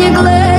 neglect